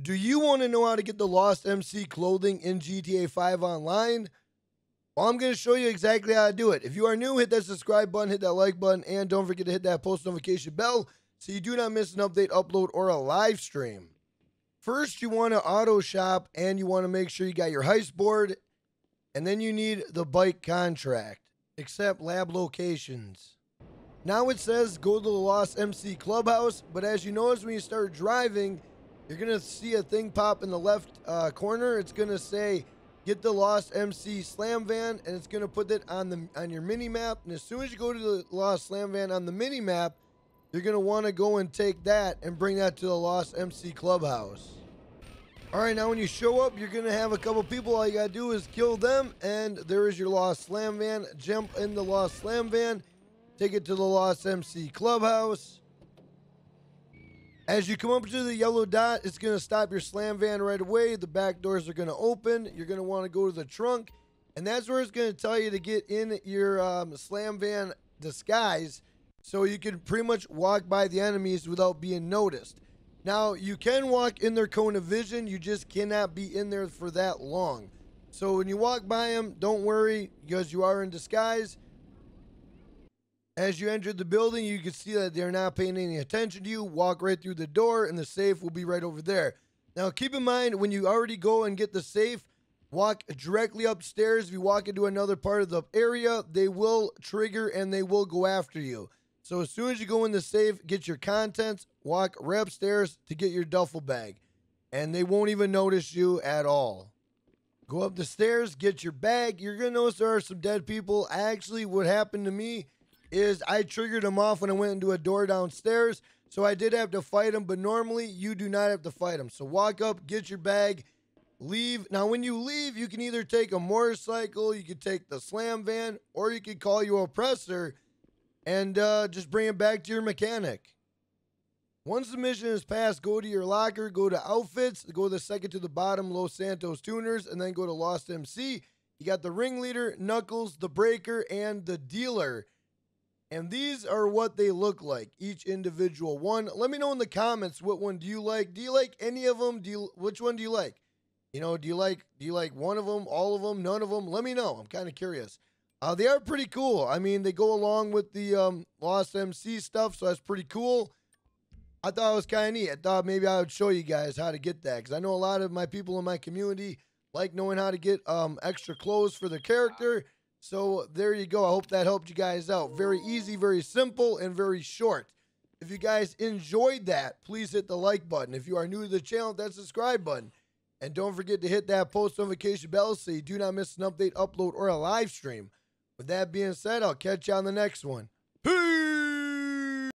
Do you want to know how to get the Lost MC clothing in GTA 5 online? Well, I'm going to show you exactly how to do it. If you are new, hit that subscribe button, hit that like button, and don't forget to hit that post notification bell so you do not miss an update, upload, or a live stream. First, you want to auto shop and you want to make sure you got your heist board, and then you need the bike contract. Accept lab locations. Now it says go to the Lost MC Clubhouse, but as you notice when you start driving, you're gonna see a thing pop in the left uh, corner. It's gonna say get the Lost MC Slam Van, and it's gonna put it on the on your mini map. And as soon as you go to the Lost Slam Van on the mini map, you're gonna want to go and take that and bring that to the Lost MC Clubhouse. All right, now when you show up, you're gonna have a couple people. All you gotta do is kill them, and there is your Lost Slam Van. Jump in the Lost Slam Van, take it to the Lost MC Clubhouse. As you come up to the yellow dot, it's going to stop your slam van right away. The back doors are going to open. You're going to want to go to the trunk, and that's where it's going to tell you to get in your um, slam van disguise so you can pretty much walk by the enemies without being noticed. Now, you can walk in their cone of vision, you just cannot be in there for that long. So when you walk by them, don't worry because you are in disguise. As you enter the building, you can see that they're not paying any attention to you. Walk right through the door, and the safe will be right over there. Now, keep in mind when you already go and get the safe, walk directly upstairs. If you walk into another part of the area, they will trigger and they will go after you. So, as soon as you go in the safe, get your contents, walk right upstairs to get your duffel bag, and they won't even notice you at all. Go up the stairs, get your bag. You're going to notice there are some dead people. Actually, what happened to me is I triggered him off when I went into a door downstairs. So I did have to fight him, but normally you do not have to fight him. So walk up, get your bag, leave. Now, when you leave, you can either take a motorcycle, you could take the slam van, or you could call your oppressor and uh, just bring it back to your mechanic. Once the mission is passed, go to your locker, go to outfits, go the second to the bottom, Los Santos Tuners, and then go to Lost MC. You got the ringleader, Knuckles, the breaker, and the dealer. And these are what they look like, each individual one. Let me know in the comments what one do you like? Do you like any of them? Do you which one do you like? You know, do you like do you like one of them, all of them, none of them? Let me know. I'm kind of curious. Uh, they are pretty cool. I mean, they go along with the um, Lost MC stuff, so that's pretty cool. I thought it was kind of neat. I thought maybe I would show you guys how to get that because I know a lot of my people in my community like knowing how to get um, extra clothes for their character. So there you go. I hope that helped you guys out. Very easy, very simple, and very short. If you guys enjoyed that, please hit the like button. If you are new to the channel, that subscribe button. And don't forget to hit that post notification bell so you do not miss an update, upload, or a live stream. With that being said, I'll catch you on the next one.